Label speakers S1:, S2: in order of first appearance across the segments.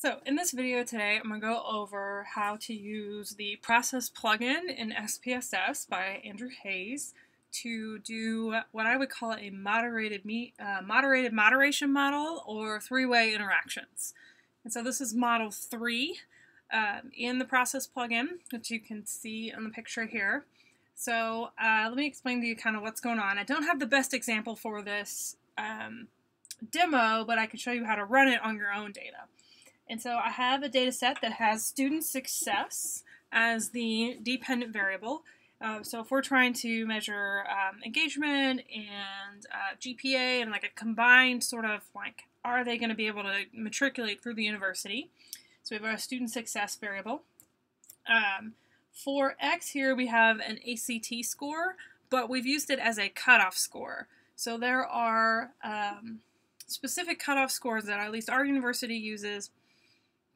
S1: So in this video today, I'm going to go over how to use the Process plugin in SPSS by Andrew Hayes to do what I would call a moderated uh, moderated moderation model or three-way interactions. And so this is model three um, in the Process plugin, which you can see on the picture here. So uh, let me explain to you kind of what's going on. I don't have the best example for this um, demo, but I can show you how to run it on your own data. And so I have a data set that has student success as the dependent variable. Uh, so if we're trying to measure um, engagement and uh, GPA and like a combined sort of like, are they going to be able to matriculate through the university? So we have our student success variable. Um, for X here, we have an ACT score, but we've used it as a cutoff score. So there are um, specific cutoff scores that at least our university uses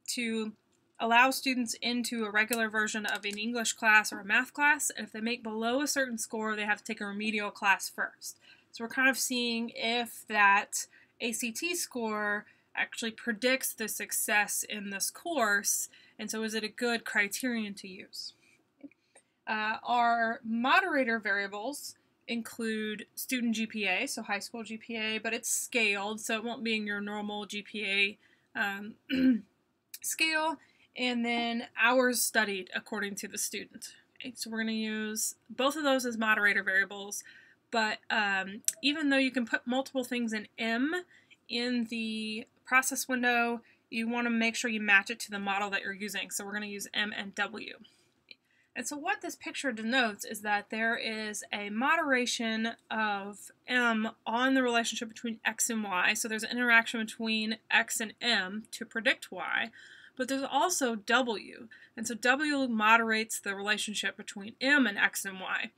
S1: to allow students into a regular version of an English class or a math class. And if they make below a certain score, they have to take a remedial class first. So we're kind of seeing if that ACT score actually predicts the success in this course, and so is it a good criterion to use? Uh, our moderator variables include student GPA, so high school GPA, but it's scaled, so it won't be in your normal GPA um, scale, and then hours studied according to the student. Okay, so we're going to use both of those as moderator variables, but um, even though you can put multiple things in M in the process window, you want to make sure you match it to the model that you're using. So we're going to use M and W. And so what this picture denotes is that there is a moderation of M on the relationship between X and Y. So there's an interaction between X and M to predict Y, but there's also W. And so W moderates the relationship between M and X and Y.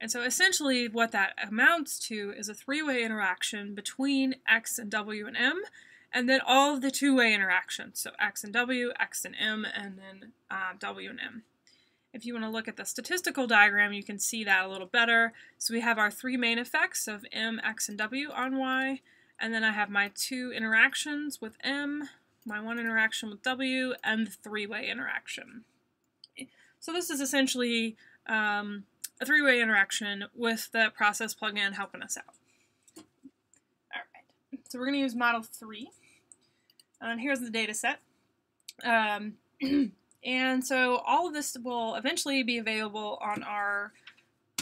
S1: And so essentially what that amounts to is a three-way interaction between X and W and M, and then all of the two-way interactions. So X and W, X and M, and then uh, W and M. If you want to look at the statistical diagram, you can see that a little better. So we have our three main effects of M, X, and W on Y, and then I have my two interactions with M, my one interaction with W, and the three-way interaction. So this is essentially um, a three-way interaction with the process plugin helping us out. All right, so we're going to use model 3. And here's the data set. Um, And so all of this will eventually be available on our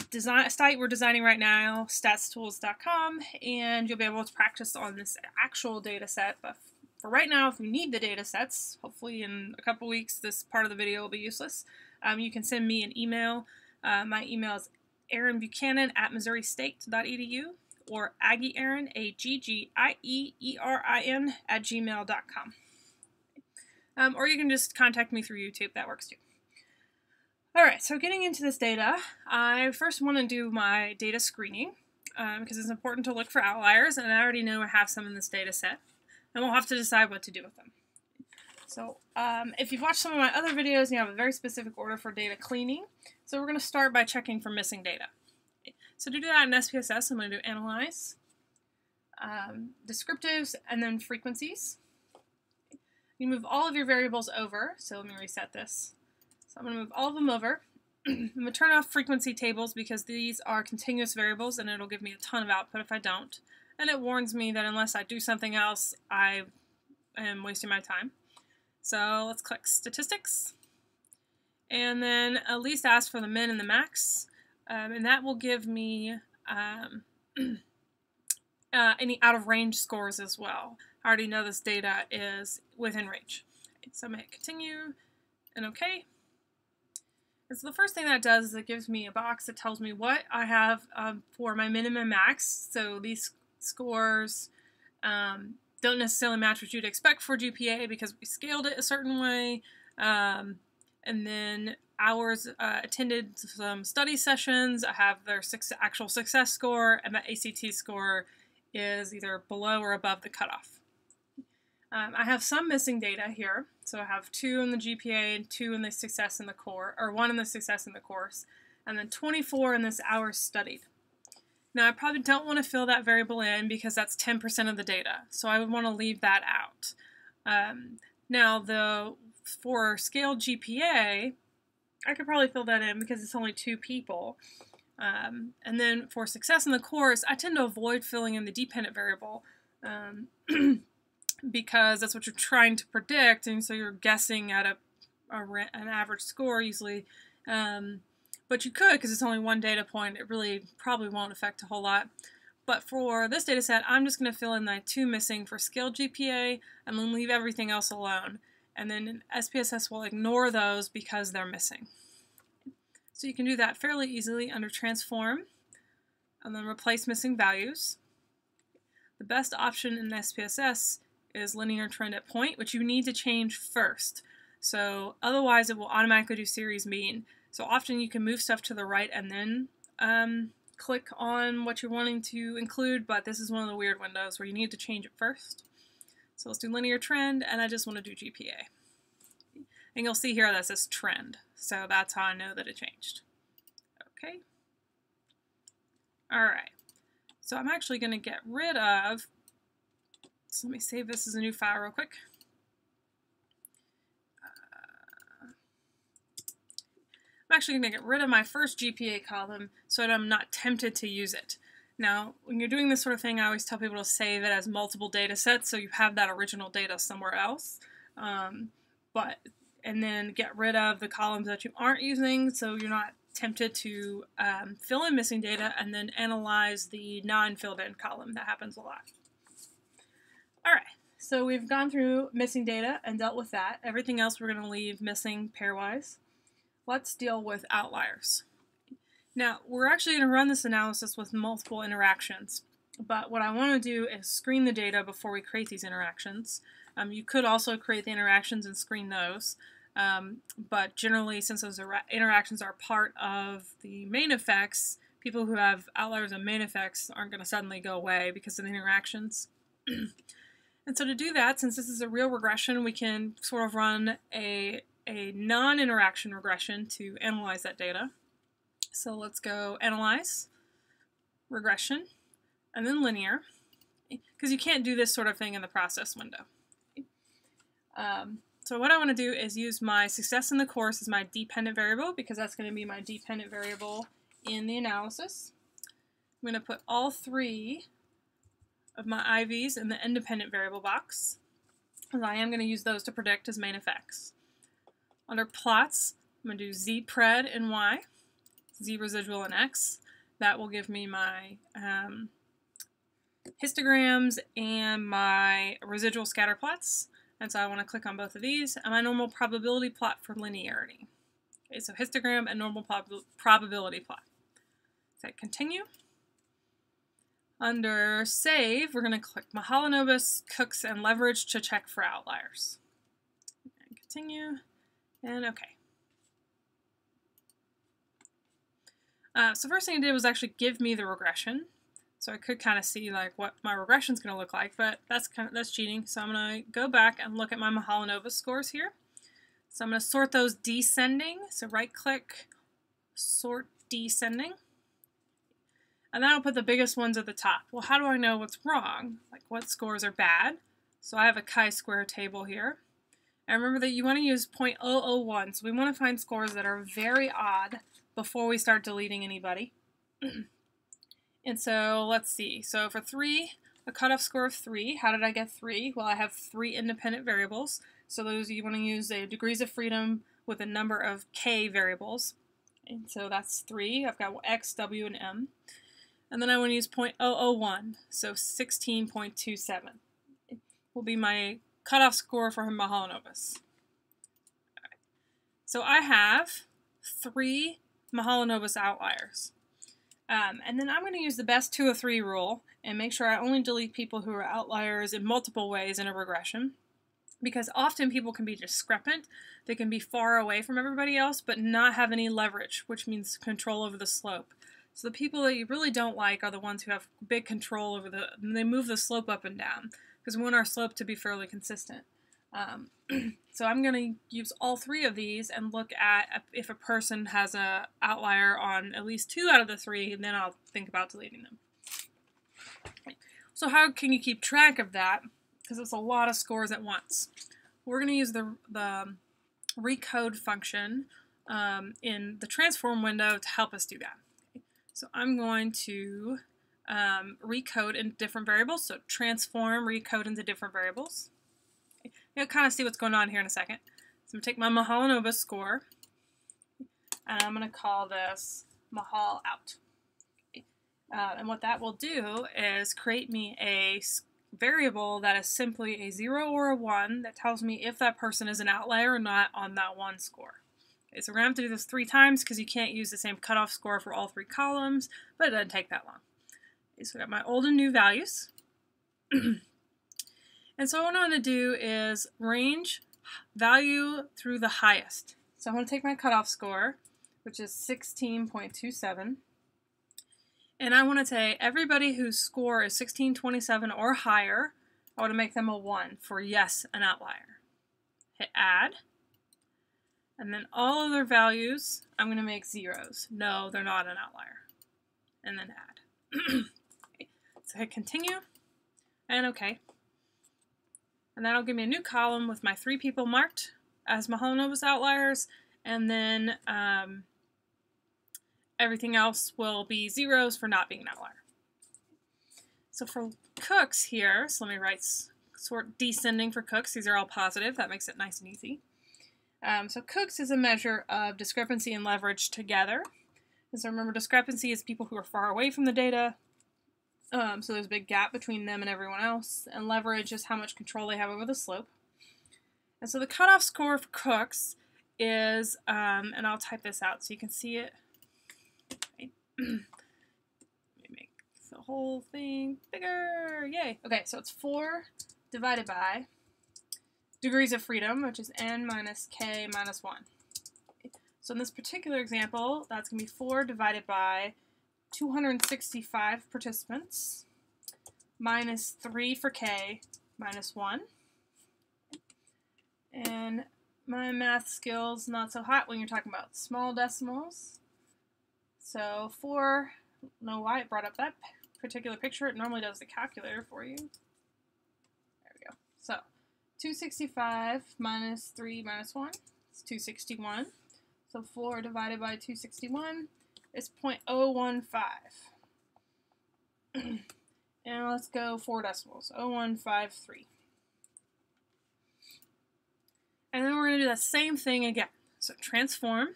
S1: design site we're designing right now, statstools.com, and you'll be able to practice on this actual data set. But for right now, if you need the data sets, hopefully in a couple weeks this part of the video will be useless, um, you can send me an email. Uh, my email is Erin Buchanan at missouristate.edu or Aggie Erin, A-G-G-I-E-E-R-I-N at gmail.com. Um, or you can just contact me through YouTube. That works too. Alright, so getting into this data, I first want to do my data screening um, because it's important to look for outliers, and I already know I have some in this data set, and we'll have to decide what to do with them. So um, if you've watched some of my other videos, you have a very specific order for data cleaning. So we're going to start by checking for missing data. So to do that in SPSS, I'm going to do Analyze, um, Descriptives, and then Frequencies. You move all of your variables over. So let me reset this. So I'm going to move all of them over. I'm going to turn off frequency tables because these are continuous variables and it'll give me a ton of output if I don't. And it warns me that unless I do something else, I am wasting my time. So let's click Statistics. And then at least ask for the min and the max. Um, and that will give me um, uh, any out of range scores as well. Already know this data is within range. So I'm going to continue and OK. And so the first thing that does is it gives me a box that tells me what I have um, for my minimum max. So these scores um, don't necessarily match what you'd expect for GPA because we scaled it a certain way. Um, and then hours uh, attended some study sessions. I have their six, actual success score, and the ACT score is either below or above the cutoff. Um, I have some missing data here. So I have two in the GPA and two in the success in the core, or one in the success in the course, and then 24 in this hours studied. Now I probably don't want to fill that variable in because that's 10% of the data. So I would want to leave that out. Um, Now, the for scaled GPA, I could probably fill that in because it's only two people. Um, and then for success in the course, I tend to avoid filling in the dependent variable um, because that's what you're trying to predict, and so you're guessing at a, a an average score usually. Um, but you could because it's only one data point. It really probably won't affect a whole lot. But for this data set, I'm just going to fill in the two missing for scaled GPA and then leave everything else alone. And then SPSS will ignore those because they're missing. So you can do that fairly easily under transform and then replace missing values. The best option in SPSS is linear trend at point, which you need to change first. So otherwise it will automatically do series mean. So often you can move stuff to the right and then um, click on what you're wanting to include, but this is one of the weird windows where you need to change it first. So let's do linear trend, and I just want to do GPA. And you'll see here that says trend, so that's how I know that it changed. Okay. All right. So I'm actually going to get rid of, so let me save this as a new file real quick. I'm actually going to get rid of my first GPA column so that I'm not tempted to use it. Now, when you're doing this sort of thing, I always tell people to save it as multiple data sets so you have that original data somewhere else. Um, but and then get rid of the columns that you aren't using so you're not tempted to um, fill in missing data and then analyze the non-filled in column. That happens a lot. All right, so we've gone through missing data and dealt with that. Everything else we're going to leave missing pairwise let's deal with outliers. Now, we're actually going to run this analysis with multiple interactions, but what I want to do is screen the data before we create these interactions. Um, you could also create the interactions and screen those, um, but generally, since those interactions are part of the main effects, people who have outliers and main effects aren't going to suddenly go away because of the interactions. and so to do that, since this is a real regression, we can sort of run a a non-interaction regression to analyze that data. So let's go analyze, regression, and then linear, because you can't do this sort of thing in the process window. Um, so what I want to do is use my success in the course as my dependent variable, because that's going to be my dependent variable in the analysis. I'm going to put all three of my IVs in the independent variable box, because I am going to use those to predict as main effects. Under plots, I'm going to do z pred in y, z residual and x. That will give me my um, histograms and my residual scatter plots. And so I want to click on both of these. And my normal probability plot for linearity. Okay, so histogram and normal prob probability plot. So continue. Under Save, we're going to click Mahalanobis, Cooks, and Leverage to check for outliers. And continue. And okay. Uh, so first thing I did was actually give me the regression. So I could kind of see like what my regression is going to look like, but that's kind of that's cheating. So I'm going to go back and look at my Mahalanobis scores here. So I'm going to sort those descending. So right click, sort descending. And then I'll put the biggest ones at the top. Well, how do I know what's wrong? Like what scores are bad? So I have a chi-square table here. And remember that you want to use 0.001, so we want to find scores that are very odd before we start deleting anybody. and so let's see. So for 3, a cutoff score of 3. How did I get 3? Well, I have three independent variables. So those you want to use a degrees of freedom with a number of k variables. And so that's 3. I've got x, w, and m. And then I want to use 0.001, so 16.27 will be my cutoff score for Mahalanobis. So I have three Mahalanobis outliers. Um, and then I'm going to use the best two of three rule and make sure I only delete people who are outliers in multiple ways in a regression. Because often people can be discrepant, they can be far away from everybody else, but not have any leverage, which means control over the slope. So the people that you really don't like are the ones who have big control over the, they move the slope up and down because we want our slope to be fairly consistent. Um, so I'm going to use all three of these and look at if a person has a outlier on at least two out of the three, and then I'll think about deleting them. So how can you keep track of that? Because it's a lot of scores at once. we're going to use the, the recode function um, in the transform window to help us do that. So I'm going to um, recode in different variables. So transform, recode into different variables. You'll kind of see what's going on here in a second. So I'm going to take my Mahalanobis score, and I'm going to call this Mahal out. Uh, and what that will do is create me a variable that is simply a 0 or a 1 that tells me if that person is an outlier or not on that one score. Okay, so we're going to have to do this three times because you can't use the same cutoff score for all three columns, but it doesn't take that long. Okay, so I got my old and new values. and so what I'm going to do is range value through the highest. So I'm going to take my cutoff score, which is 16.27, and I want to say everybody whose score is 1627 or higher, I want to make them a 1 for yes, an outlier. Hit add. And then all other values, I'm going to make zeros. No, they're not an outlier. And then add. okay. So hit continue and OK. And that'll give me a new column with my three people marked as Mahalanobis outliers, and then um, everything else will be zeros for not being an outlier. So for cooks here, so let me write sort descending for cooks. These are all positive. That makes it nice and easy. Um, so cooks is a measure of discrepancy and leverage together. And so remember, discrepancy is people who are far away from the data. Um, so there's a big gap between them and everyone else. And leverage is how much control they have over the slope. And so the cutoff score for cooks is, um, and I'll type this out so you can see it let me make the whole thing bigger. Yay. Okay, so it's 4 divided by degrees of freedom, which is n minus k minus 1. So in this particular example, that's going to be 4 divided by 265 participants minus 3 for k minus 1. And my math skills not so hot when you're talking about small decimals. So for, know why it brought up that particular picture. It normally does the calculator for you. There we go. So 265 minus 3 minus 1 is 261. So 4 divided by 261 is 0.015. and let's go four decimals, 0153. And then we're going to do the same thing again. So transform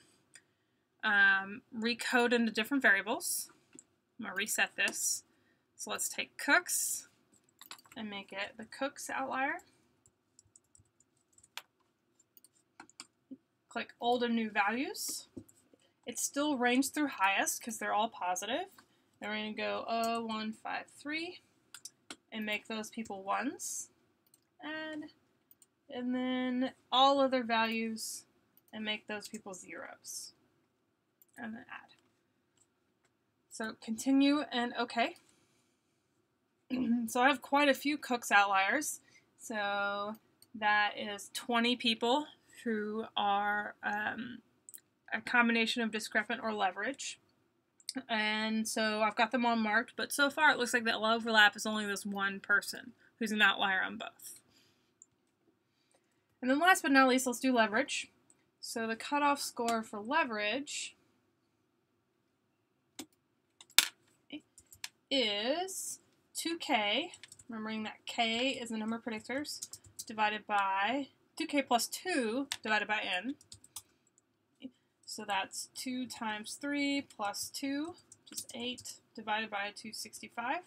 S1: um, recode into different variables. I'm going to reset this. So let's take cooks and make it the cooks outlier. Click old and new values. It's still ranged through highest because they're all positive. Then we're going to go 0153 and make those people ones. Add. And then all other values and make those people zeros and then add. So continue and OK. so I have quite a few Cook's outliers. So that is 20 people who are um, a combination of discrepant or leverage. And so I've got them all marked, but so far it looks like the overlap is only this one person who's an outlier on both. And then last but not least, let's do leverage. So the cutoff score for leverage is 2k, remembering that k is the number of predictors, divided by 2k plus 2 divided by n. So that's 2 times 3 plus 2, which is 8, divided by 265. Let's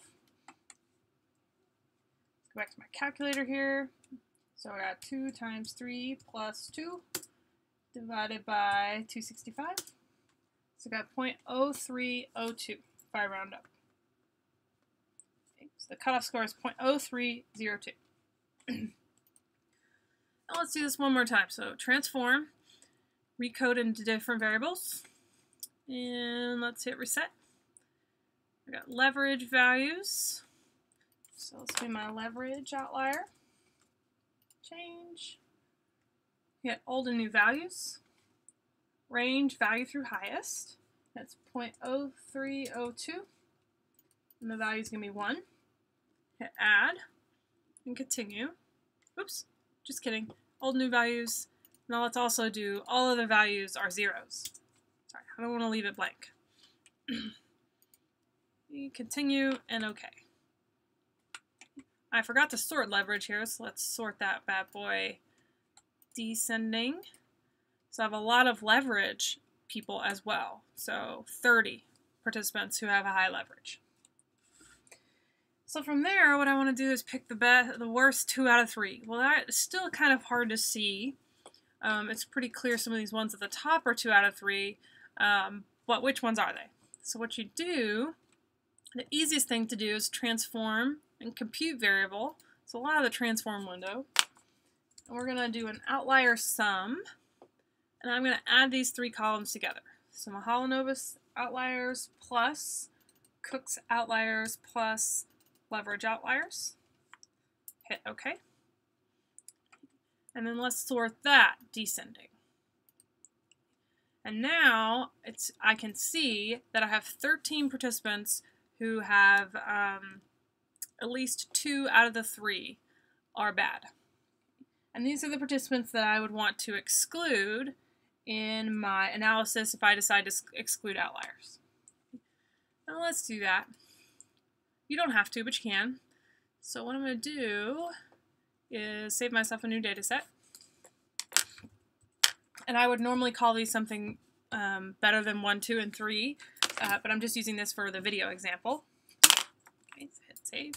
S1: go back to my calculator here. So I got 2 times 3 plus 2 divided by 265. So I got 0.0302 if I round up. So the cutoff score is 0.0302. now let's do this one more time. So transform, recode into different variables, and let's hit reset. I got leverage values. So let's do my leverage outlier. Change. Get old and new values. Range value through highest. That's 0.0302. And the value is going to be 1 hit add, and continue. Oops, just kidding. Old new values. Now let's also do all of the values are zeros. Sorry, I don't want to leave it blank. Continue and OK. I forgot to sort leverage here, so let's sort that bad boy descending. So I have a lot of leverage people as well. So 30 participants who have a high leverage. So from there, what I want to do is pick the best, the worst two out of three. Well, that's still kind of hard to see. Um, it's pretty clear some of these ones at the top are two out of three, um, but which ones are they? So what you do, the easiest thing to do is transform and compute variable. So a lot of the transform window. And we're going to do an outlier sum. And I'm going to add these three columns together. So Mahalanobis outliers plus Cook's outliers plus leverage outliers. Hit OK. And then let's sort that descending. And now it's I can see that I have 13 participants who have um, at least two out of the three are bad. And these are the participants that I would want to exclude in my analysis if I decide to exclude outliers. Now let's do that. You don't have to, but you can. So what I'm going to do is save myself a new data set. And I would normally call these something um, better than 1, 2, and 3, uh, but I'm just using this for the video example. Okay, so hit save.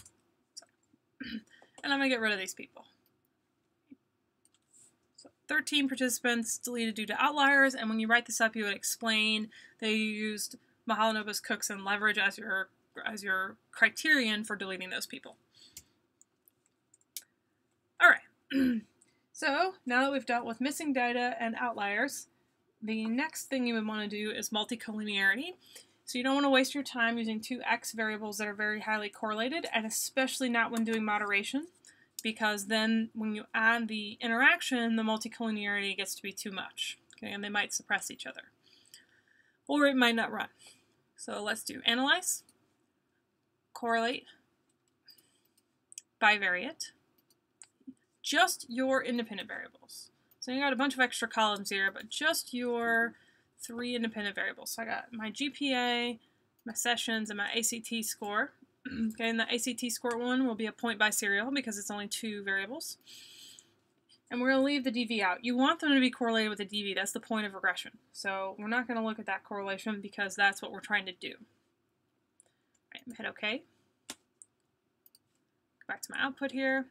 S1: and I'm going to get rid of these people. So 13 participants deleted due to outliers, and when you write this up, you would explain that you used Mahalanobis, Cooks, and Leverage as your as your criterion for deleting those people. All right. so now that we've dealt with missing data and outliers, the next thing you would want to do is multicollinearity. So you don't want to waste your time using two x variables that are very highly correlated, and especially not when doing moderation, because then when you add the interaction, the multicollinearity gets to be too much, okay, and they might suppress each other. Or it might not run. So let's do analyze correlate, bivariate, just your independent variables. So you got a bunch of extra columns here, but just your three independent variables. So I got my GPA, my sessions, and my ACT score. okay, and the ACT score one will be a point biserial because it's only two variables. And we're going to leave the DV out. You want them to be correlated with the DV. That's the point of regression. So we're not going to look at that correlation because that's what we're trying to do. Right, hit OK. Back to my output here.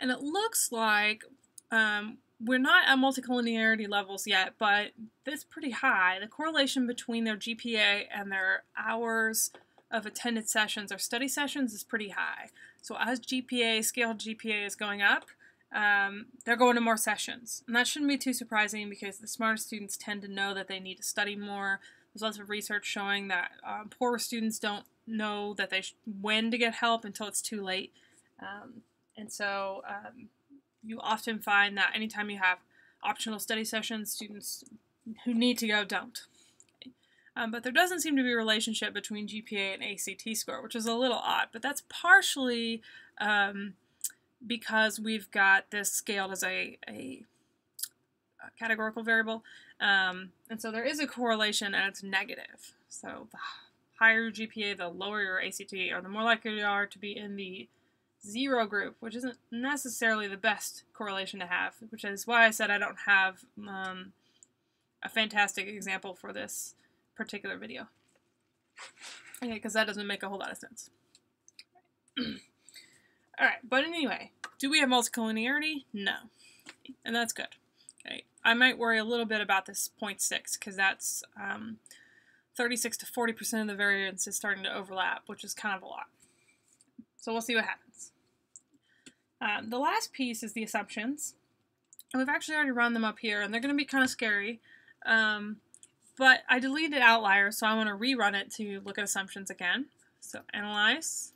S1: And it looks like um, we're not at multicollinearity levels yet, but that's pretty high. The correlation between their GPA and their hours of attended sessions or study sessions is pretty high. So as GPA, scale GPA is going up, um, they're going to more sessions. And that shouldn't be too surprising because the smarter students tend to know that they need to study more. There's lots of research showing that um, poorer students don't know that they when to get help until it's too late. Um, and so um, you often find that anytime you have optional study sessions, students who need to go don't. Um, but there doesn't seem to be a relationship between GPA and ACT score, which is a little odd. But that's partially um, because we've got this scaled as a, a, a categorical variable. Um, and so there is a correlation and it's negative. So the higher your GPA, the lower your ACT, or the more likely you are to be in the zero group, which isn't necessarily the best correlation to have, which is why I said I don't have um, a fantastic example for this particular video. Okay, because that doesn't make a whole lot of sense. Alright, but anyway, do we have multicollinearity? No. And that's good. Okay, I might worry a little bit about this 0.6 because that's um, 36 to 40% of the variance is starting to overlap, which is kind of a lot. So we'll see what happens. Um, the last piece is the assumptions. And we've actually already run them up here, and they're going to be kind of scary. Um, but I deleted outliers, so I want to rerun it to look at assumptions again. So analyze,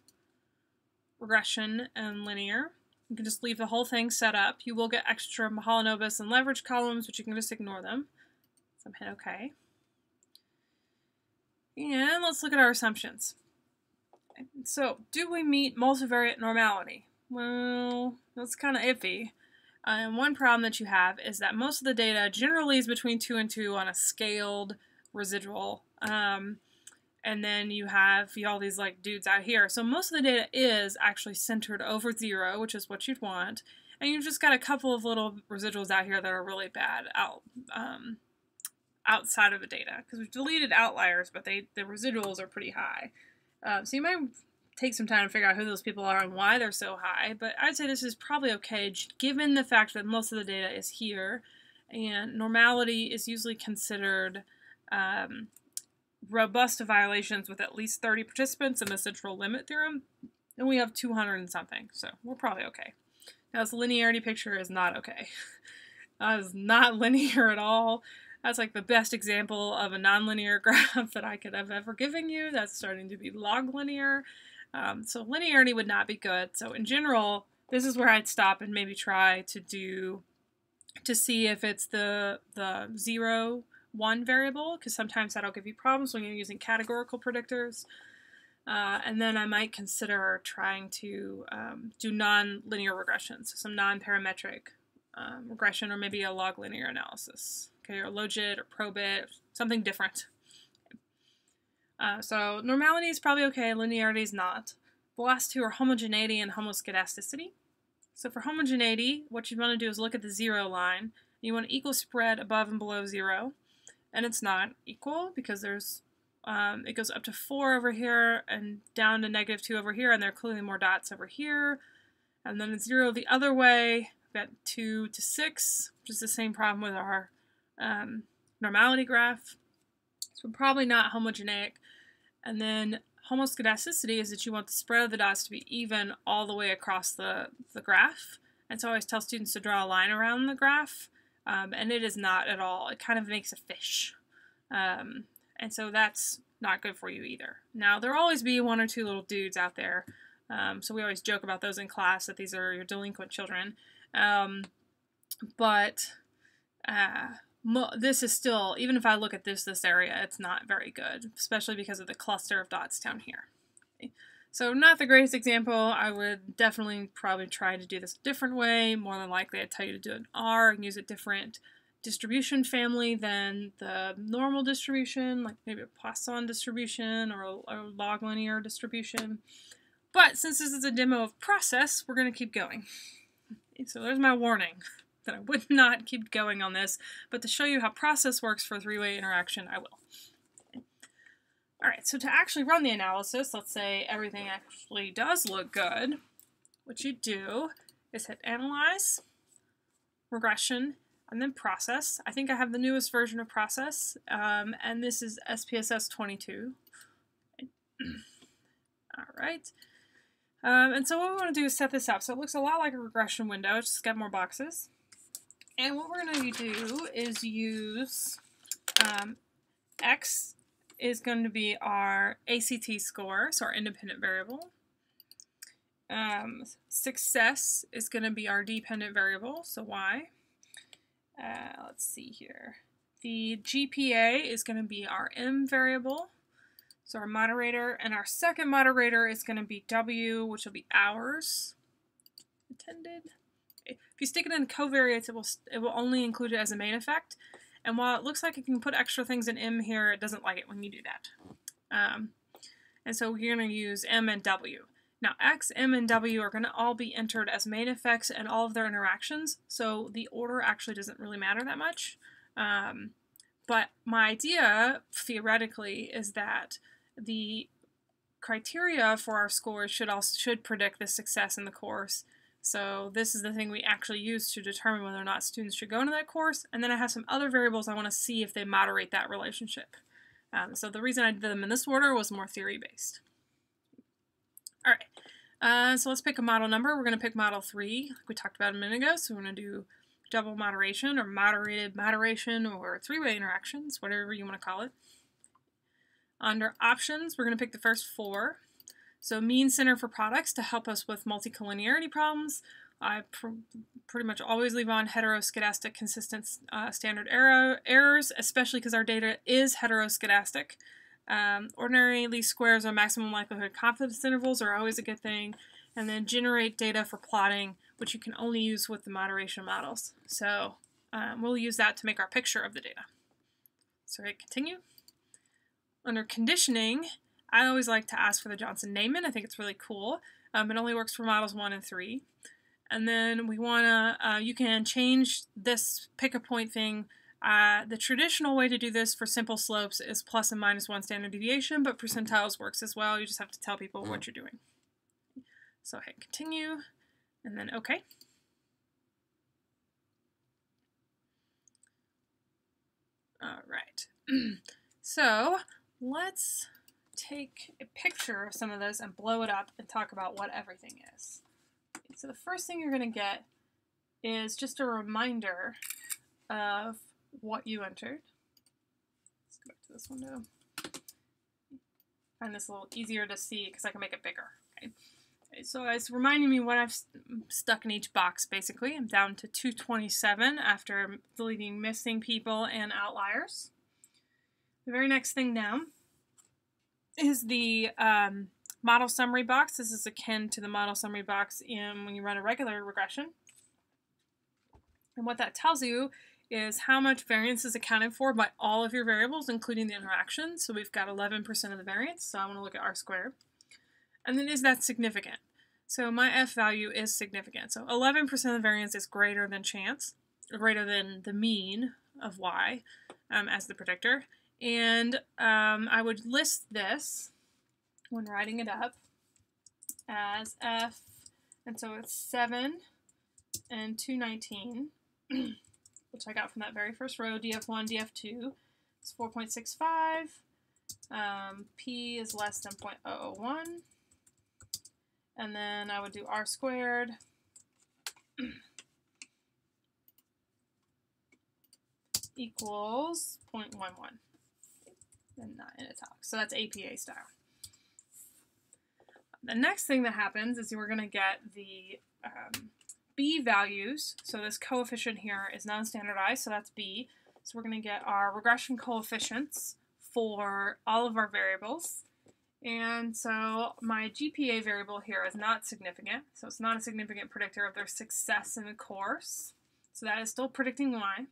S1: regression, and linear. You can just leave the whole thing set up. You will get extra Mahalanobis and leverage columns, but you can just ignore them. So I'm hit OK. And let's look at our assumptions. So, do we meet multivariate normality? Well, that's kind of iffy. Uh, and one problem that you have is that most of the data generally is between 2 and 2 on a scaled residual. Um, and then you have all these like dudes out here. So most of the data is actually centered over 0, which is what you'd want. And you've just got a couple of little residuals out here that are really bad out um, outside of the data. Because we've deleted outliers, but they the residuals are pretty high. Uh, so you might take some time to figure out who those people are and why they're so high. But I'd say this is probably okay given the fact that most of the data is here. And normality is usually considered um, robust violations with at least 30 participants in the central limit theorem. And we have 200 and something, so we're probably okay. Now, this linearity picture is not okay. is not linear at all. That's like the best example of a nonlinear graph that I could have ever given you. That's starting to be log linear. Um, so linearity would not be good. So in general, this is where I'd stop and maybe try to do to see if it's the the zero one variable because sometimes that'll give you problems when you're using categorical predictors. Uh, and then I might consider trying to um, do non-linear regressions, so some non-parametric um, regression or maybe a log linear analysis, okay, or logit or probit, something different. Uh, so normality is probably okay, linearity is not. The last two are homogeneity and homoscedasticity. So for homogeneity, what you want to do is look at the zero line. You want equal spread above and below zero, and it's not equal because there's um, it goes up to 4 over here and down to negative 2 over here, and there are clearly more dots over here. And then it's 0 the other way. We've got 2 to 6, which is the same problem with our um, normality graph. So probably not homogeneic. And then homoscedasticity is that you want the spread of the dots to be even all the way across the, the graph. And so I always tell students to draw a line around the graph, um, and it is not at all. It kind of makes a fish. Um, and so that's not good for you either. Now, there'll always be one or two little dudes out there, um, so we always joke about those in class that these are your delinquent children. Um, but uh, this is still, even if I look at this this area, it's not very good, especially because of the cluster of dots down here. Okay. So not the greatest example. I would definitely probably try to do this a different way. More than likely, I'd tell you to do an R and use a different distribution family than the normal distribution, like maybe a Poisson distribution or a, a log linear distribution. But since this is a demo of process, we're going to keep going. So there's my warning that I would not keep going on this, but to show you how process works for three-way interaction, I will. Alright, so to actually run the analysis, let's say everything actually does look good. What you do is hit Analyze, Regression, and then Process. I think I have the newest version of Process, um, and this is SPSS 22. Alright. Um, and so what we want to do is set this up. So it looks a lot like a regression window, just got more boxes. And what we're going to do is use um, X is going to be our ACT score, so our independent variable. Um, success is going to be our dependent variable, so Y. Uh, let's see here. The GPA is going to be our M variable, so our moderator, and our second moderator is going to be W, which will be hours attended. If you stick it in covariates, it will, it will only include it as a main effect. And while it looks like it can put extra things in M here, it doesn't like it when you do that. Um, and so we're going to use M and W. Now X, M, and W are going to all be entered as main effects and all of their interactions, so the order actually doesn't really matter that much. Um, but my idea, theoretically, is that the criteria for our scores should also should predict the success in the course so this is the thing we actually use to determine whether or not students should go into that course. And then I have some other variables I want to see if they moderate that relationship. Um, so the reason I did them in this order was more theory-based. All right, uh, so let's pick a model number. We're going to pick model 3, like we talked about a minute ago. So we're going to do double moderation or moderated moderation or three-way interactions, whatever you want to call it. Under options, we're going to pick the first four. So mean center for products to help us with multicollinearity problems. I pr pretty much always leave on heteroscedastic consistent uh, standard error errors, especially because our data is heteroscedastic. Um, ordinary least squares or maximum likelihood confidence intervals are always a good thing. And then generate data for plotting which you can only use with the moderation models. So um, we'll use that to make our picture of the data. So hit continue. Under conditioning, I always like to ask for the Johnson-Neyman. I think it's really cool. Um, it only works for models 1 and 3. And then we want to, uh, you can change this pick a point thing. Uh, the traditional way to do this for simple slopes is plus and minus one standard deviation, but percentiles works as well. You just have to tell people what you're doing. So hit continue, and then OK. All right. so let's take a picture of some of this and blow it up and talk about what everything is. So the first thing you're going to get is just a reminder of what you entered. Let's go back to this window. Find this a little easier to see because I can make it bigger. Okay. So it's reminding me what I've stuck in each box basically. I'm down to 227 after deleting missing people and outliers. The very next thing down is the um, model summary box. This is akin to the model summary box in when you run a regular regression. And what that tells you is how much variance is accounted for by all of your variables, including the interactions. So we've got 11% of the variance, so I want to look at r squared. And then is that significant? So my f value is significant. So 11% of the variance is greater than chance, greater than the mean of y um, as the predictor. And um, I would list this when writing it up as f, and so it's 7 and 219, which I got from that very first row, df1, df2, is 4.65, um, p is less than 0.001, and then I would do r squared, equals 0.11 and not in a italics. So that's APA style. The next thing that happens is we're going to get the um, B values. So this coefficient here is non-standardized, so that's B. So we're going to get our regression coefficients for all of our variables. And so my GPA variable here is not significant, so it's not a significant predictor of their success in the course. So that is still predicting Y.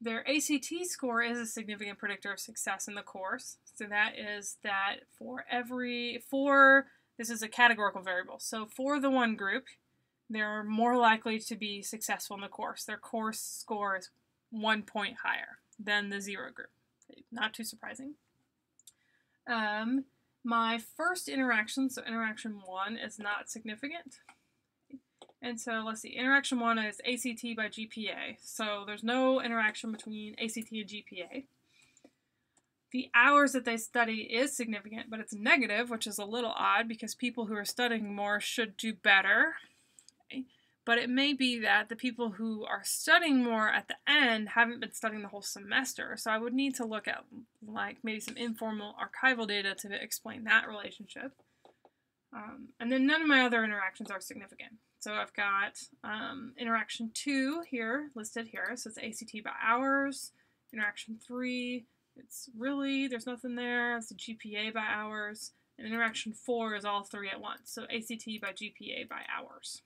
S1: Their ACT score is a significant predictor of success in the course. So that is that for every, for, this is a categorical variable. So for the one group, they're more likely to be successful in the course. Their course score is one point higher than the zero group. Not too surprising. Um, my first interaction, so interaction one, is not significant. And so let's see, interaction one is ACT by GPA. So there's no interaction between ACT and GPA. The hours that they study is significant, but it's negative, which is a little odd because people who are studying more should do better. But it may be that the people who are studying more at the end haven't been studying the whole semester. So I would need to look at like maybe some informal archival data to explain that relationship. Um, and then none of my other interactions are significant. So I've got um, interaction 2 here, listed here. So it's ACT by hours. Interaction 3, it's really, there's nothing there. It's a GPA by hours. And interaction 4 is all three at once. So ACT by GPA by hours.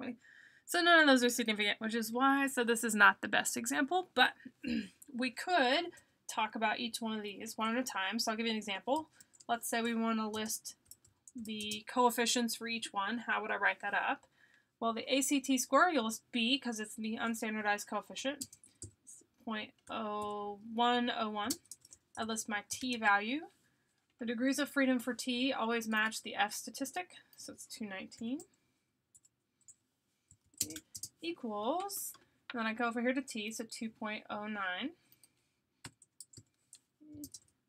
S1: Okay. So none of those are significant, which is why said this is not the best example. But we could talk about each one of these one at a time. So I'll give you an example. Let's say we want to list the coefficients for each one, how would I write that up? Well, the ACT score, you'll list B because it's the unstandardized coefficient. It's 0.0101. I list my T value. The degrees of freedom for T always match the F statistic, so it's 219. Equals, and then I go over here to T, so 2.09.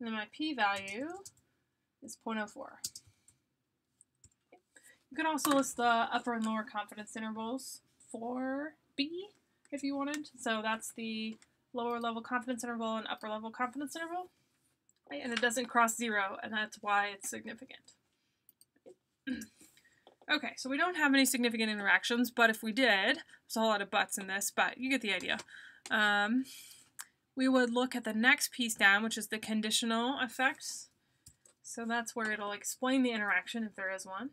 S1: And then my P value is 0.04. You can also list the upper and lower confidence intervals for B if you wanted. So that's the lower level confidence interval and upper level confidence interval. Right? And it doesn't cross zero, and that's why it's significant. okay, so we don't have any significant interactions, but if we did, there's a whole lot of buts in this, but you get the idea. Um, we would look at the next piece down, which is the conditional effects. So that's where it'll explain the interaction if there is one.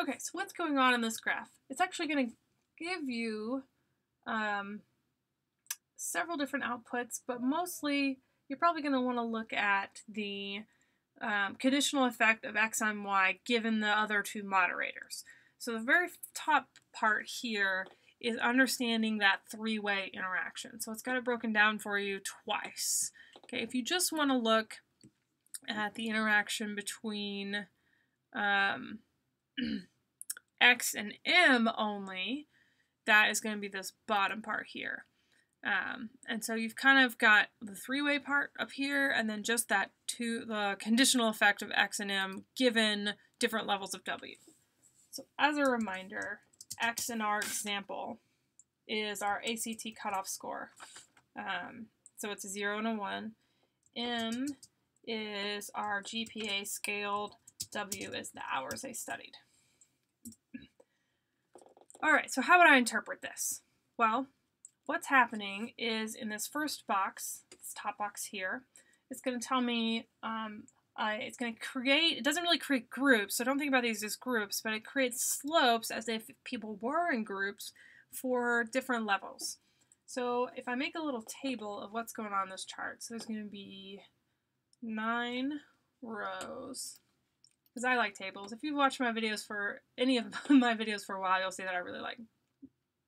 S1: Okay, so what's going on in this graph? It's actually going to give you um, several different outputs, but mostly you're probably going to want to look at the um, conditional effect of x on y given the other two moderators. So the very top part here is understanding that three-way interaction. So it's got it broken down for you twice. Okay, if you just want to look at the interaction between um, x and m only, that is going to be this bottom part here. Um, and so you've kind of got the three-way part up here, and then just that two, the conditional effect of x and m given different levels of w. So as a reminder, x in our example is our ACT cutoff score. Um, so it's a 0 and a 1. M is our GPA scaled. W is the hours they studied. All right, so how would I interpret this? Well, what's happening is in this first box, this top box here, it's going to tell me, um, uh, it's going to create, it doesn't really create groups, so don't think about these as groups, but it creates slopes as if people were in groups for different levels. So if I make a little table of what's going on in this chart, so there's going to be nine rows because I like tables. If you've watched my videos for any of my videos for a while, you'll see that I really like,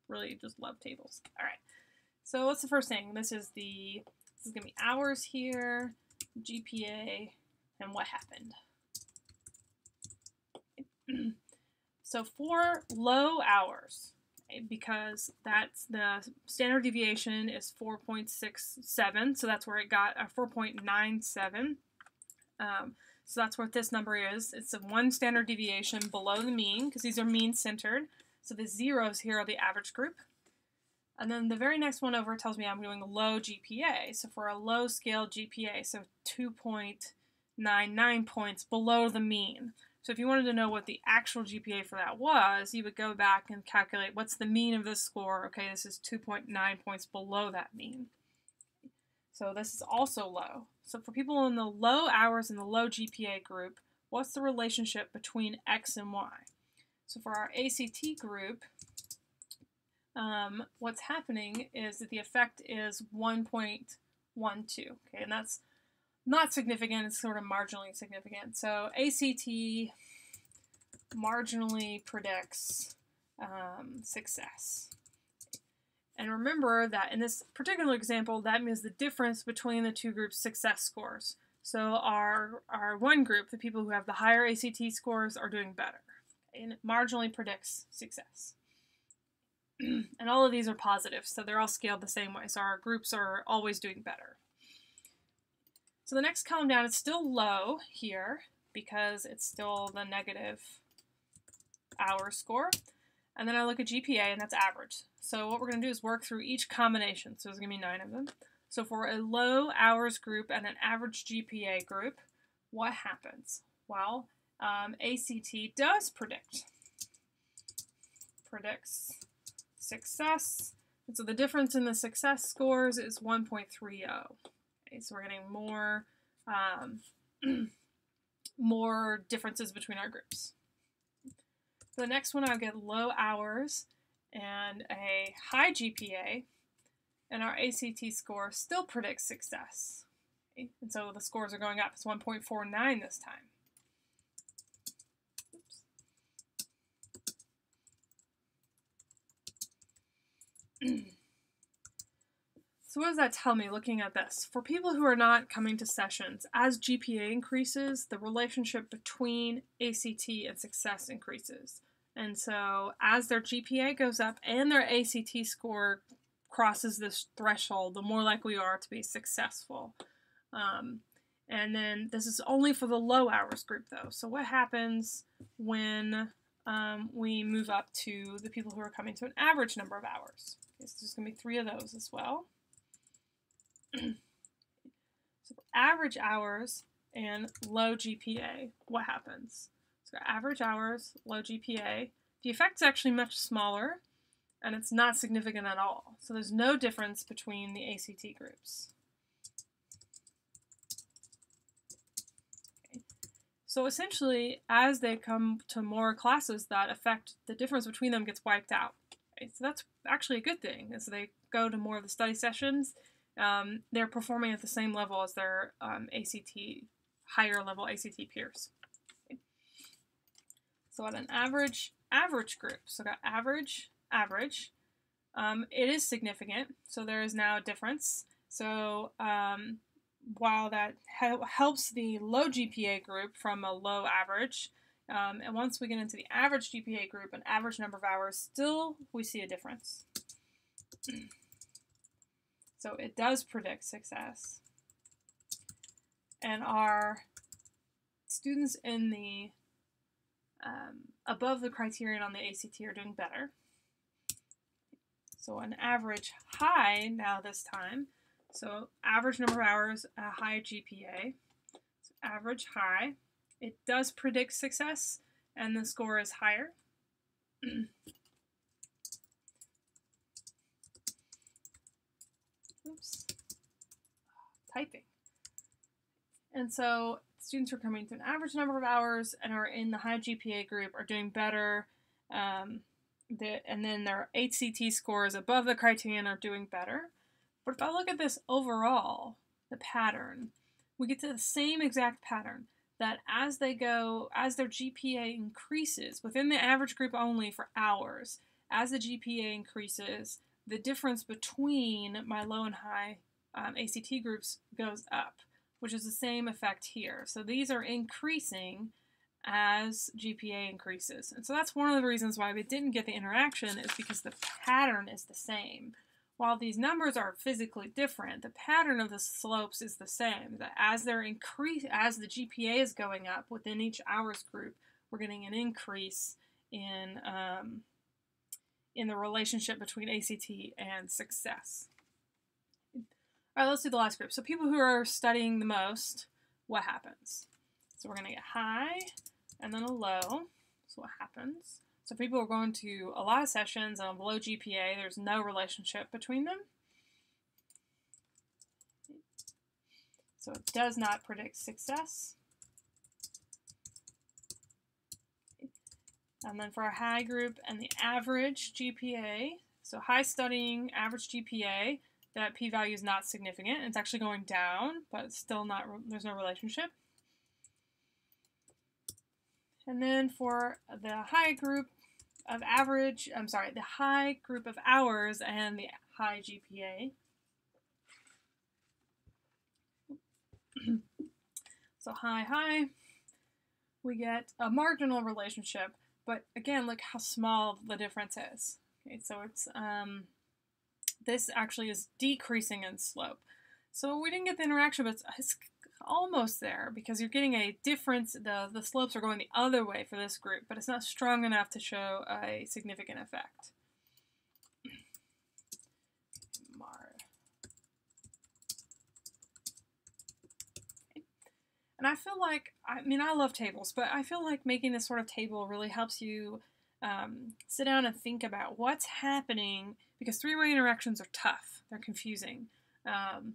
S1: really just love tables. All right. So what's the first thing? This is the, this is going to be hours here, GPA, and what happened. so for low hours, because that's the standard deviation is 4.67, so that's where it got a 4.97. Um, so that's what this number is. It's a one standard deviation below the mean, because these are mean centered. So the zeros here are the average group. And then the very next one over tells me I'm doing a low GPA. So for a low scale GPA, so 2.99 points below the mean. So if you wanted to know what the actual GPA for that was, you would go back and calculate what's the mean of this score. Okay, this is 2.9 points below that mean. So this is also low. So for people in the low hours and the low GPA group, what's the relationship between X and Y? So for our ACT group, um, what's happening is that the effect is 1.12. Okay, and that's not significant, it's sort of marginally significant. So ACT marginally predicts um, success. And remember that in this particular example, that means the difference between the two groups' success scores. So our, our one group, the people who have the higher ACT scores, are doing better. And it marginally predicts success. and all of these are positive, so they're all scaled the same way. So our groups are always doing better. So the next column down is still low here because it's still the negative hour score. And then I look at GPA and that's average. So what we're going to do is work through each combination. So there's going to be nine of them. So for a low hours group and an average GPA group, what happens? Well, um, ACT does predict. Predicts success. And so the difference in the success scores is 1.30. Okay, so we're getting more, um, more differences between our groups. For the next one, I'll get low hours and a high GPA, and our ACT score still predicts success. And so the scores are going up. It's 1.49 this time. So what does that tell me looking at this? For people who are not coming to sessions, as GPA increases, the relationship between ACT and success increases. And so as their GPA goes up and their ACT score crosses this threshold, the more likely you are to be successful. Um, and then this is only for the low hours group though. So what happens when um, we move up to the people who are coming to an average number of hours? Okay, so there's going to be three of those as well. so average hours and low GPA, what happens? So average hours, low GPA. The effect is actually much smaller, and it's not significant at all. So there's no difference between the ACT groups. Okay. So essentially, as they come to more classes that affect the difference between them gets wiped out. So that's actually a good thing. As they go to more of the study sessions, um, they're performing at the same level as their um, ACT, higher level ACT peers. So at an average, average group, so got average, average, um, it is significant. So there is now a difference. So um, while that helps the low GPA group from a low average, um, and once we get into the average GPA group, an average number of hours, still we see a difference. so it does predict success. And our students in the um, above the criterion on the ACT are doing better. So an average high now this time so average number of hours, a high GPA. So average high. It does predict success, and the score is higher. Oops. Typing. And so students who are coming to an average number of hours and are in the high GPA group are doing better. Um, the, and then their ACT scores above the criterion are doing better. But if I look at this overall, the pattern, we get to the same exact pattern that as they go, as their GPA increases within the average group only for hours, as the GPA increases, the difference between my low and high um, ACT groups goes up, which is the same effect here. So these are increasing as GPA increases. And so that's one of the reasons why we didn't get the interaction is because the pattern is the same. While these numbers are physically different, the pattern of the slopes is the same. That as they're increase, as the GPA is going up within each hours group, we're getting an increase in um, in the relationship between ACT and success. All right, let's do the last group. So people who are studying the most, what happens? So we're going to get high and then a low. So what happens? So people are going to a lot of sessions on low GPA, there's no relationship between them. So it does not predict success. And then for our high group and the average GPA, so high studying, average GPA, that p-value is not significant. It's actually going down, but still not, there's no relationship. And then for the high group, of average, I'm sorry, the high group of hours and the high GPA. so high, high, we get a marginal relationship, but again, look how small the difference is. Okay, so it's, um, this actually is decreasing in slope. So we didn't get the interaction, but it's, almost there because you're getting a difference. The, the slopes are going the other way for this group, but it's not strong enough to show a significant effect. And I feel like, I mean, I love tables, but I feel like making this sort of table really helps you um, sit down and think about what's happening because three-way interactions are tough. They're confusing. Um,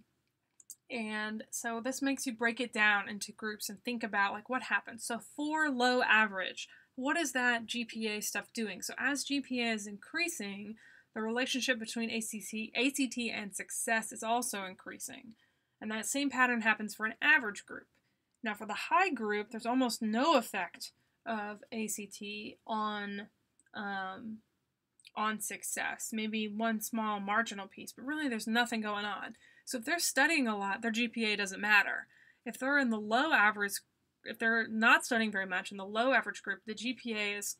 S1: and so this makes you break it down into groups and think about like what happens. So for low average, what is that GPA stuff doing? So as GPA is increasing, the relationship between ACT and success is also increasing. And that same pattern happens for an average group. Now for the high group, there's almost no effect of ACT on um, on success. Maybe one small marginal piece, but really there's nothing going on. So if they're studying a lot, their GPA doesn't matter. If they're in the low average, if they're not studying very much in the low average group, the GPA is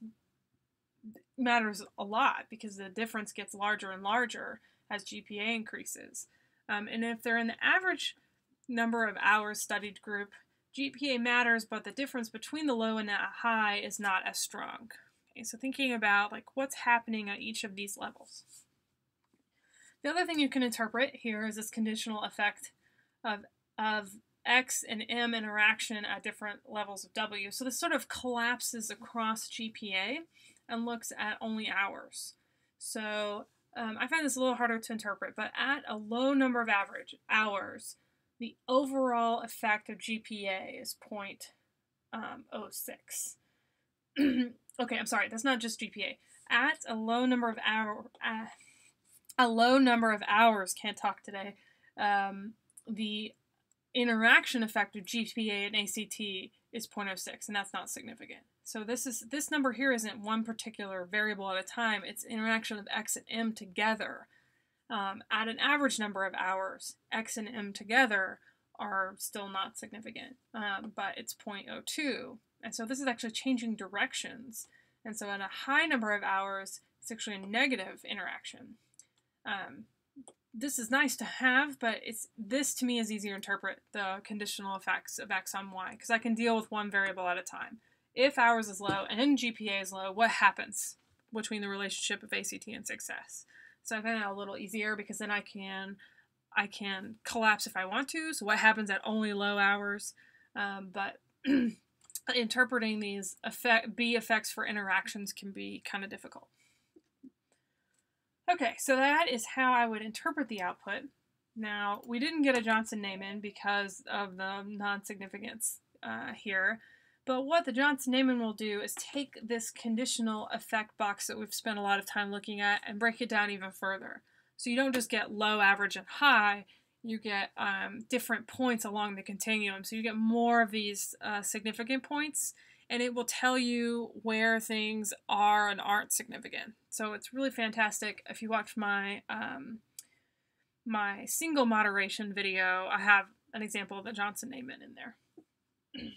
S1: matters a lot because the difference gets larger and larger as GPA increases. Um, and if they're in the average number of hours studied group, GPA matters, but the difference between the low and the high is not as strong. Okay, so thinking about like what's happening at each of these levels. The other thing you can interpret here is this conditional effect of, of X and M interaction at different levels of W. So this sort of collapses across GPA and looks at only hours. So um, I find this a little harder to interpret, but at a low number of average hours, the overall effect of GPA is um, 06. okay, I'm sorry, that's not just GPA. At a low number of hour, uh, a low number of hours, can't talk today, um, the interaction effect of GPA and ACT is 0.06, and that's not significant. So this is this number here isn't one particular variable at a time. It's interaction of x and m together. Um, at an average number of hours, x and m together are still not significant, um, but it's 0.02. And so this is actually changing directions. And so in a high number of hours, it's actually a negative interaction. Um, this is nice to have, but it's this to me is easier to interpret the conditional effects of x on y because I can deal with one variable at a time. If hours is low and GPA is low, what happens between the relationship of ACT and success? So I find that a little easier because then I can I can collapse if I want to. So what happens at only low hours? Um, but interpreting these effect, B effects for interactions can be kind of difficult. Okay, so that is how I would interpret the output. Now, we didn't get a Johnson-Neyman because of the non-significance uh, here, but what the Johnson-Neyman will do is take this conditional effect box that we've spent a lot of time looking at and break it down even further. So you don't just get low, average, and high, you get um, different points along the continuum. So you get more of these uh, significant points, and it will tell you where things are and aren't significant. So it's really fantastic. If you watch my um, my single moderation video, I have an example of the Johnson-Neyman in there.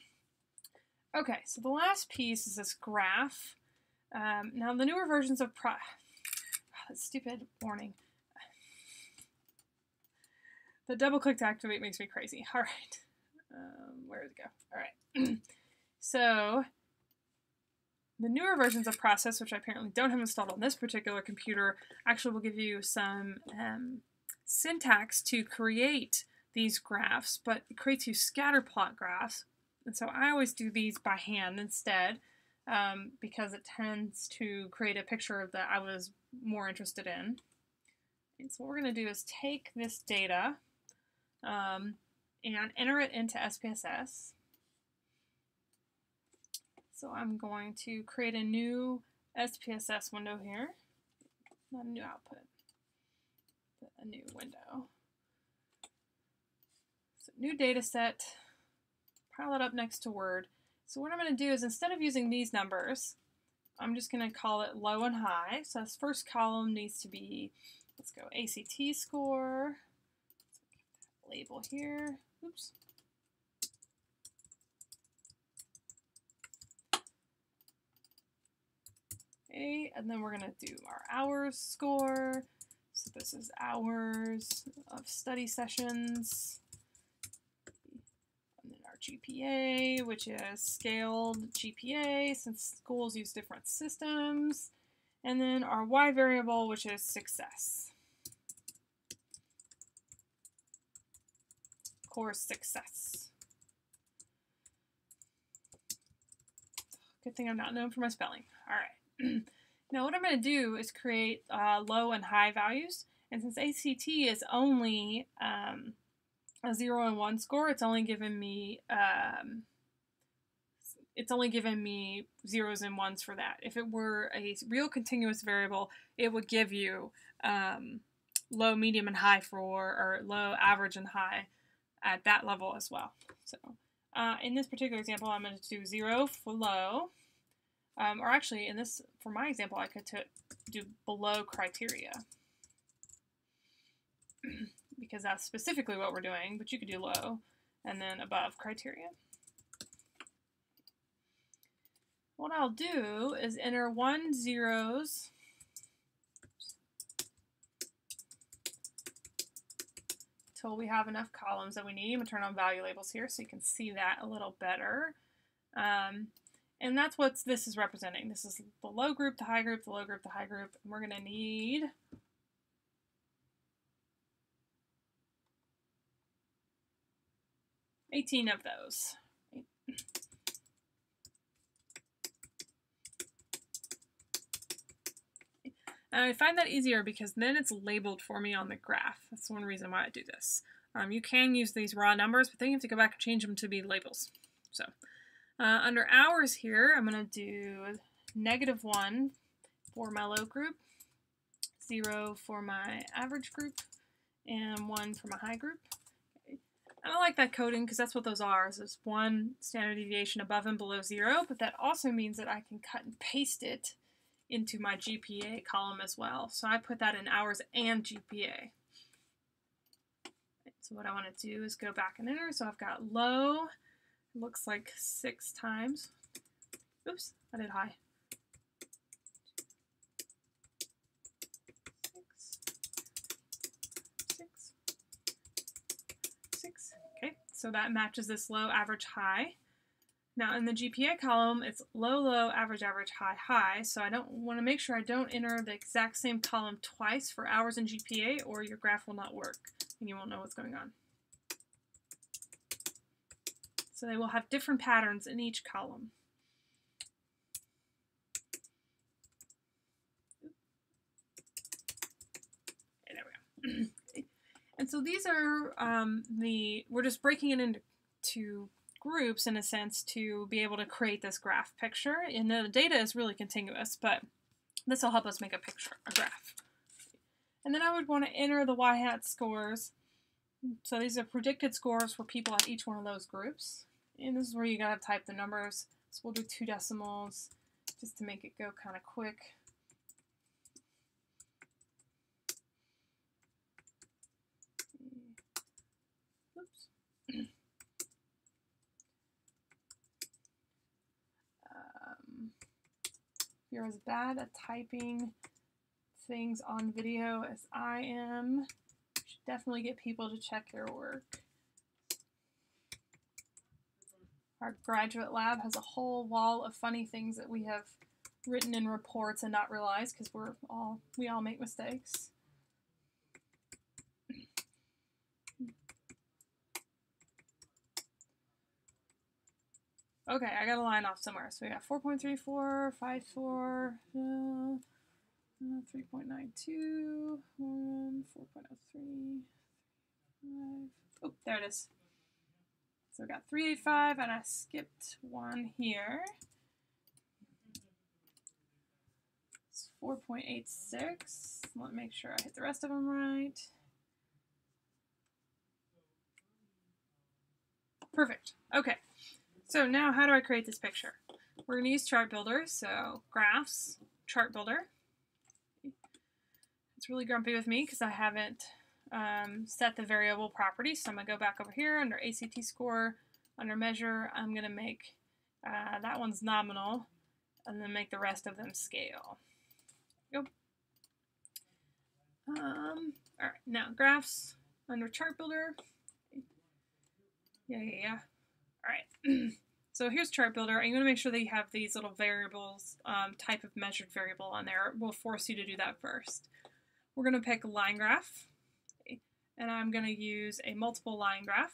S1: okay, so the last piece is this graph. Um, now the newer versions of Pro... Oh, stupid warning. The double click to activate makes me crazy. All right. Um, where did it go? All right. so the newer versions of Process, which I apparently don't have installed on this particular computer, actually will give you some um, syntax to create these graphs, but it creates you scatter plot graphs. And so I always do these by hand instead um, because it tends to create a picture that I was more interested in. And so what we're going to do is take this data um, and enter it into SPSS. So I'm going to create a new SPSS window here, not a new output, but a new window. So new data set, pile it up next to Word. So what I'm going to do is instead of using these numbers, I'm just going to call it low and high. So this first column needs to be, let's go ACT score, label here. Oops. Okay, and then we're going to do our hours score. So this is hours of study sessions. And then our GPA, which is scaled GPA since schools use different systems. And then our Y variable, which is success. Course success. Good thing I'm not known for my spelling. All right. now what I'm going to do is create uh, low and high values. And since ACT is only um, a 0 and 1 score, it's only given me um, it's only given me zeros and ones for that. If it were a real continuous variable, it would give you um, low, medium, and high for, or low, average, and high at that level as well. So uh, in this particular example, I'm going to do zero for low, um, or actually, in this, for my example, I could do below criteria. because that's specifically what we're doing, but you could do low and then above criteria. What I'll do is enter one zeros until we have enough columns that we need. I'm going to turn on value labels here so you can see that a little better. Um, and that's what this is representing. This is the low group, the high group, the low group, the high group. And we're going to need Eighteen of those. And I find that easier because then it's labeled for me on the graph. That's one reason why I do this. Um, you can use these raw numbers, but then you have to go back and change them to be labels. So Uh, under hours here, I'm going to do negative 1 for my low group, 0 for my average group, and 1 for my high group. I like that coding because that's what those are. So it's one standard deviation above and below zero, but that also means that I can cut and paste it into my GPA column as well. So I put that in hours and GPA. So what I want to do is go back and enter. So I've got low, looks like six times. Oops, I did high. So that matches this low, average, high. Now in the GPA column, it's low, low, average, average, high, high. So I don't want to make sure I don't enter the exact same column twice for hours and GPA or your graph will not work and you won't know what's going on. So they will have different patterns in each column. And so these are um, the, we're just breaking it into groups in a sense to be able to create this graph picture. And the data is really continuous, but this will help us make a picture, a graph. And then I would want to enter the y-hat scores. So these are predicted scores for people at each one of those groups. And this is where you gotta type the numbers. So we'll do two decimals just to make it go kind of quick. You're as bad at typing things on video as I am, you should definitely get people to check your work. Our graduate lab has a whole wall of funny things that we have written in reports and not realized because we're all we all make mistakes. Okay, I got a line off somewhere. So we got 4.34, 54, uh, uh, 3.92, 1, 4.03, 5. Oh, there it is. So we got 385, and I skipped one here. It's 4.86. Let me make sure I hit the rest of them right. Perfect. Okay. So now how do I create this picture? We're going to use chart builder, so graphs, chart builder. It's really grumpy with me because I haven't um, set the variable property. So I'm going to go back over here under ACT score, under measure, I'm going to make uh, that one's nominal and then make the rest of them scale. Go. Um, all right, now graphs under chart builder. Yeah, yeah, yeah. All right. so here's chart builder. I'm going to make sure that you have these little variables, um, type of measured variable on there. We'll force you to do that first. We're going to pick line graph. And I'm going to use a multiple line graph.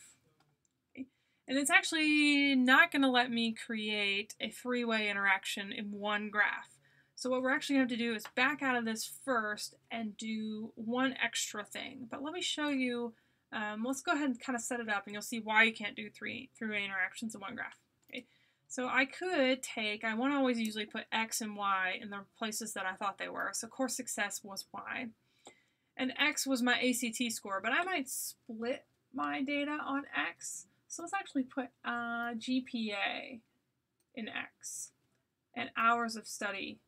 S1: And it's actually not going to let me create a three-way interaction in one graph. So what we're actually going to have to do is back out of this first and do one extra thing. But let me show you um, let's go ahead and kind of set it up and you'll see why you can't do three three-way interactions in one graph. Okay. So I could take, I want to always usually put x and y in the places that I thought they were. So course success was y. And x was my ACT score, but I might split my data on x. So let's actually put uh, GPA in x and hours of study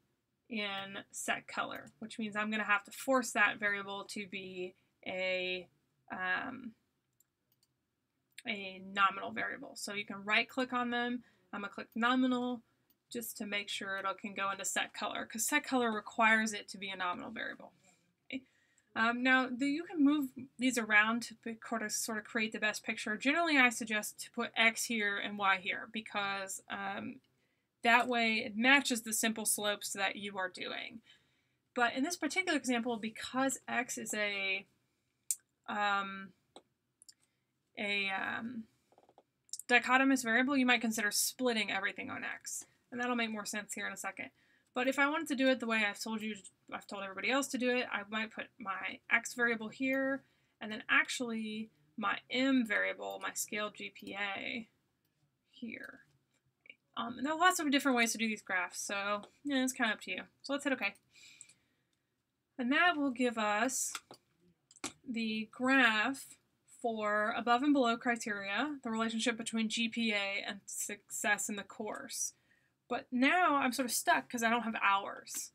S1: in set color, which means I'm going to have to force that variable to be a um, a nominal variable. So you can right click on them. I'm going to click nominal just to make sure it can go into set color because set color requires it to be a nominal variable. Um, now the, you can move these around to sort of, sort of create the best picture. Generally I suggest to put X here and Y here because um, that way it matches the simple slopes that you are doing. But in this particular example, because X is a um, a um, dichotomous variable, you might consider splitting everything on x. And that'll make more sense here in a second. But if I wanted to do it the way I've told you, I've told everybody else to do it, I might put my x variable here, and then actually my m variable, my scale GPA, here. Um, and there are lots of different ways to do these graphs, so yeah, it's kind of up to you. So let's hit OK. And that will give us the graph for above and below criteria, the relationship between GPA and success in the course. But now I'm sort of stuck because I don't have hours.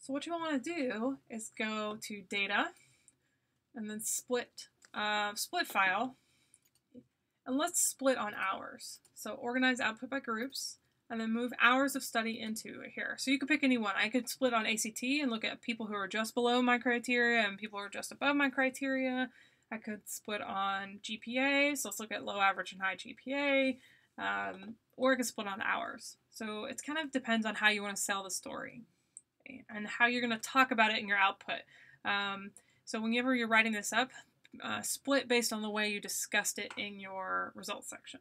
S1: So what you want to do is go to data and then split uh, split file and let's split on hours. So organize output by groups and then move hours of study into here. So you could pick any one. I could split on ACT and look at people who are just below my criteria and people who are just above my criteria. I could split on GPA, so let's look at low, average, and high GPA, um, or I could split on hours. So it kind of depends on how you want to sell the story and how you're going to talk about it in your output. Um, so whenever you're writing this up, uh, split based on the way you discussed it in your results section.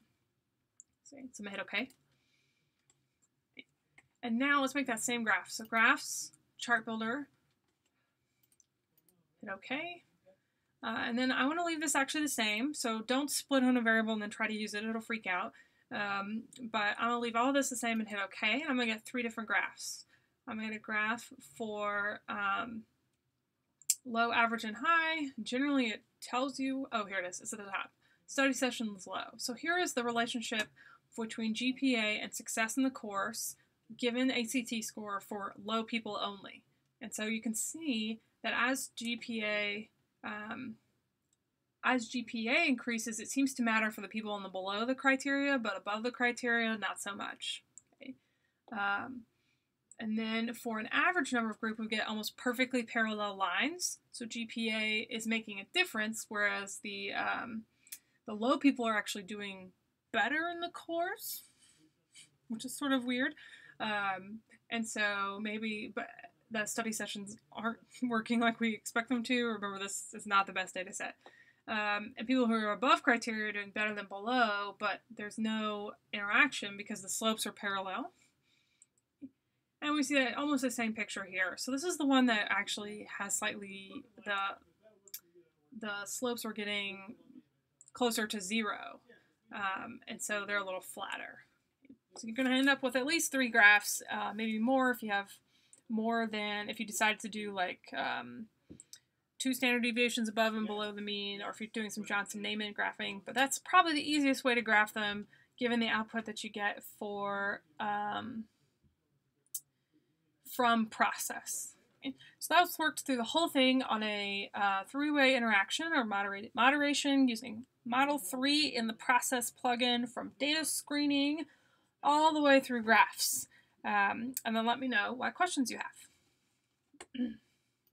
S1: So, I'm hit OK. And now let's make that same graph. So graphs, chart builder, hit OK. Uh, and then I want to leave this actually the same. So don't split on a variable and then try to use it. It'll freak out. Um, but I'm going to leave all this the same and hit OK. And I'm going to get three different graphs. I'm going to get a graph for um, low, average, and high. Generally, it tells you, oh, here it is. It's at the top. Study sessions low. So here is the relationship between GPA and success in the course given ACT score for low people only. And so you can see that as GPA um, as GPA increases, it seems to matter for the people in the below the criteria, but above the criteria, not so much. Okay. Um, and then for an average number of group, we get almost perfectly parallel lines. So GPA is making a difference, whereas the um, the low people are actually doing better in the course, which is sort of weird. Um, and so maybe, but the study sessions aren't working like we expect them to. Remember, this is not the best data set. Um, and people who are above criteria are doing better than below, but there's no interaction because the slopes are parallel. And we see that almost the same picture here. So this is the one that actually has slightly, the, the slopes are getting closer to zero. Um, and so they're a little flatter. So you're going to end up with at least three graphs, uh, maybe more if you have more than, if you decide to do like um, two standard deviations above and below the mean, or if you're doing some Johnson-Neyman graphing. But that's probably the easiest way to graph them given the output that you get for um, from process. So that's worked through the whole thing on a uh, three-way interaction or moderated moderation using Model 3 in the process plugin from data screening all the way through graphs. Um, and then let me know what questions you have.